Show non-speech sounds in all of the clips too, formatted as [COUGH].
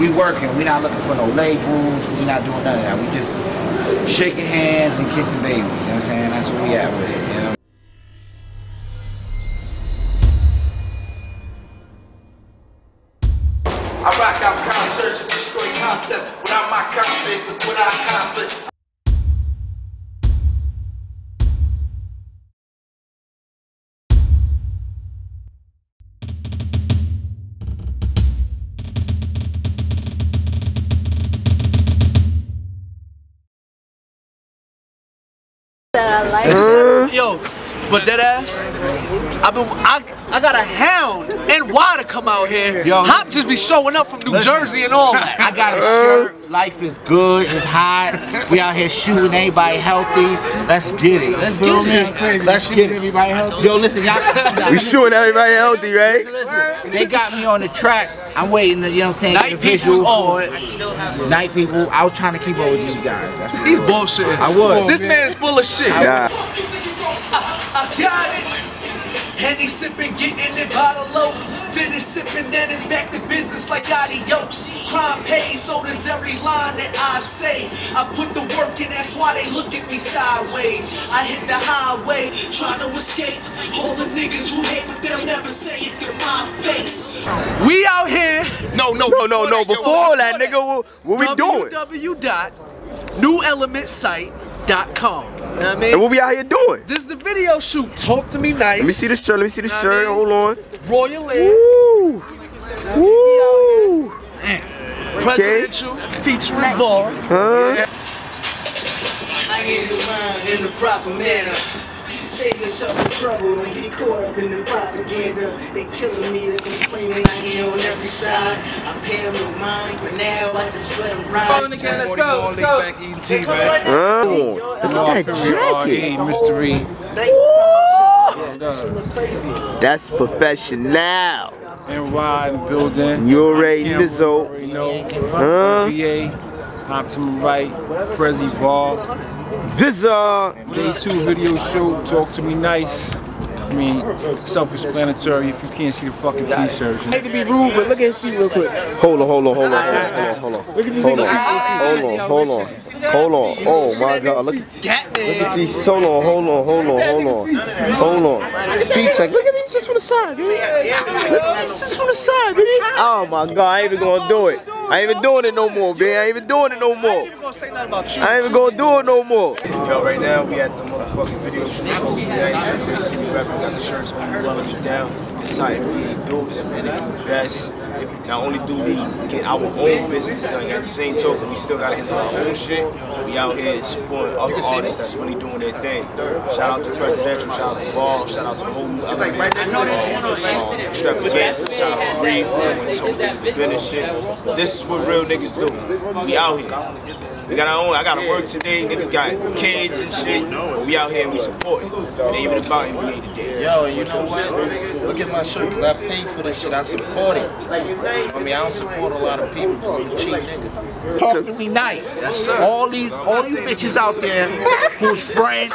we working. We not looking for no labels. We not doing none of that. We just shaking hands and kissing babies. You know what I'm saying? That's what we at with it. You know? Like. Uh-huh. Yo, but that ass, I've been, I, I got a hound and why to come out here. Yo. Hop just be showing up from New Jersey and all that. I got a shirt. Life is good. It's hot. We out here shooting everybody healthy. Let's get it. Let's get it. Let's get it. Everybody healthy. Yo, listen, y'all. We shooting everybody healthy, right? Listen, they got me on the track. I'm waiting to, you know what I'm saying, Night get a visual people, oh, for it. Night people. I was trying to keep up with these guys. That's what He's it was. bullshitting. I would. This man is full of shit. Yeah. I got it. Henny sipping, getting it bottle low. Finish sipping, then it's back to business like adios. Crime pays, so does every line that I say. I put the work in, that's why they look at me sideways. I hit the highway, trying to escape. All the niggas who hate, but they'll never say it to my face. We out here. No, no, No, no, no. Before that, nigga, what, what we doing? www.newelementsite.com. You know what I mean? And what we out here doing? This is the video shoot. Talk to me nice. Let me see the shirt. Let me see the shirt. Hold on. Royal Air. Woo. Woo. Presidential featuring Var. Huh? I handle mine in the proper manner. Save yourself from trouble, don't get caught up in the propaganda. They killing me, they complaining I hear on every side. I pay them no mind for now, I just let them ride. Let's go, let's go. Huh? Look at that jacket. mystery. That's professional. And ride building. You already Camera, know. already know. Uh, huh? VA, hop to my right, Prezi Val. Visa. Day two video shoot, talk to me nice. I mean, self-explanatory if you can't see the fucking t-shirts. hate to be rude, but look at his feet real quick. Hold on, hold on, hold on, hold on, hold on. Look at these Hold on, hold on, hold on, hold on. Oh my God! Look at, look at these. Hold on, hold on, hold on, hold on, hold on. Feet check. Look at these shits from the side, dude. Look at these shits from the side, dude. Oh my God! I ain't even gonna do it. I ain't even doing it no more, man. I ain't even doing it no more. I ain't even gonna do it no more. Yo, right now we at the motherfucking video shoot. So to nice. You see me rapping, got the shirts on, loving me down. It's how we do. This niggas the best. Not only do we get our own business done, at the same token, we still gotta handle our own shit. We out here supporting other artists that's really doing their thing. Shout out to Presidential, shout out to Ball, shout out to the whole new element. Like um, extravaganza, shout out to doing so business shit. But this is what real niggas do. We out here. We got our own. I gotta work today. Niggas got kids and shit. But we out here and we support it. It ain't even about MVA today. Yo, you know what? Look at my shirt, cause I paid for this shit. I support it. I mean, I don't support a lot of people because I'm a cheap nigga. Talk to me nice. All these, all you bitches out there who's friends,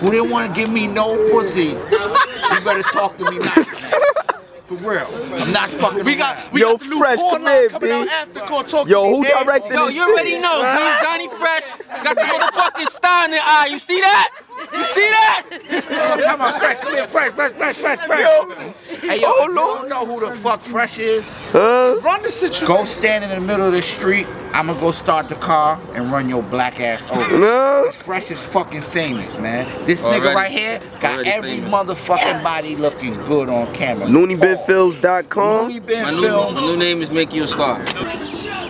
who didn't want to give me no pussy, you better talk to me nice. [LAUGHS] For real. I'm not fucking We got, we Yo, got the Fresh, come here, coming B. out after called Talk Yo, who directed Yo, this you already shit? know. Johnny Fresh got the motherfucking star in the eye. You see that? You see that? Oh, come on, fresh, come here, fresh, fresh, fresh, fresh, fresh. Hey, yo, if you don't know who the fuck Fresh is, Huh? Run the situation. go stand in the middle of the street. I'm gonna go start the car and run your black ass over. No. Fresh is fucking famous, man. This nigga right here got every motherfucking body looking good on camera. LooneyBinFilms.com. Looney Bin My new, my new name is Make You a Star.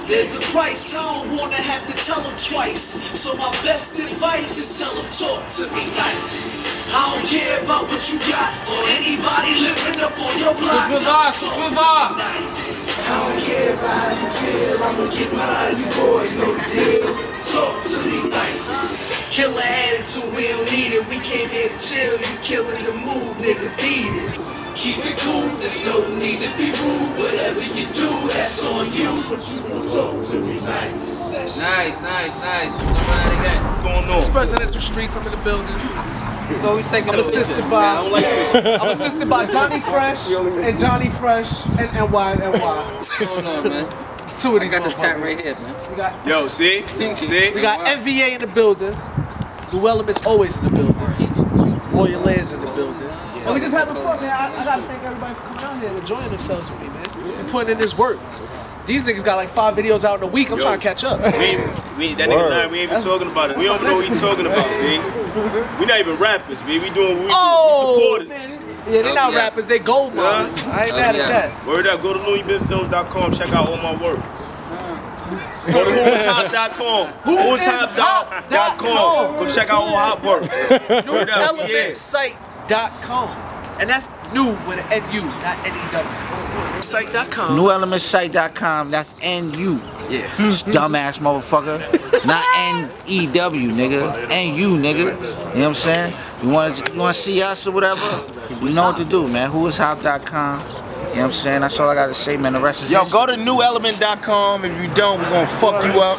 There's a price, I don't wanna have to tell them twice. So my best advice is tell them talk to me nice. I don't care about what you got or anybody living up on your block. Good so boss, talk to boss. me nice. I don't care about how you feel, I'ma get mine. You boys know the deal. Talk to me nice. Killer attitude, we don't need it. We came here to chill. You killing the mood, nigga. Beat it. Keep it cool, there's no need to be rude. Whatever you do, that's on you. But you gon' talk to me nice. Nice, nice, nice. Come on again. What's going on? Presidential Streetz up in the building. It's always taking I'm a assisted by [LAUGHS] I'm assisted by Johnny Fresh and Johnny Fresh and NY and NY. What's going on, man? It's two of these. got the tat right here, man. We got Yo, see? See? we got MVA in the building. New Elements always in the building. Royal Lands in the building. And we just having fun, man. I, I gotta thank everybody for coming out here and enjoying themselves with me, man. And putting in this work. These niggas got like five videos out in a week. I'm Yo. trying to catch up. We ain't, we, that nigga lying, we ain't even talking about it. We don't know what he talking about, B. [LAUGHS] We not even rappers, B. We doing what we Oh, do. Uh, we supporters. Yeah, they're not yeah. rappers, they gold mines. I ain't Oh, mad yeah. at that. Word up, go to looneybinfilms.com, check out all my work. Go to whoishot.com. [LAUGHS] Whoishot.com. Go check out all hot work. [LAUGHS] Word up, yeah. elementsite.com. And that's new with an N-U, not N-E-W. Site.com. NewElementsSite.com. That's N-U. Yeah. Dumbass motherfucker. Not N-E-W, nigga. N-U, nigga. You know what I'm saying? You want to you wanna see us or whatever? You know what to do, man. Whoishop.com. You know what I'm saying? That's all I got to say, man. The rest is Yo, history. go to newelement.com. If you don't, we're gonna fuck you up.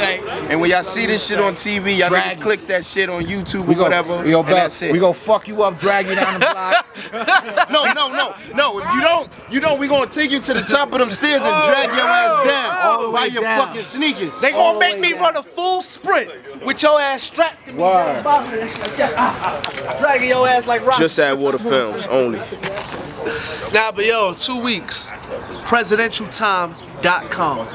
And when y'all see this shit on TV, y'all Drag niggas click that shit on YouTube We or go, whatever. we go and that's it. We go fuck you up, drag you down the block. [LAUGHS] no, no, no, no. If you don't, you know we gonna take you to the top of them stairs and drag your ass oh, down oh. All the while your down. fucking sneakers. They gonna the make me down. run a full sprint with your ass strapped to me. Word. Bottom of that shit like that. Dragging your ass like rock. Just at Water Films only. Nah, but yo, two weeks. Presidentialtime.com.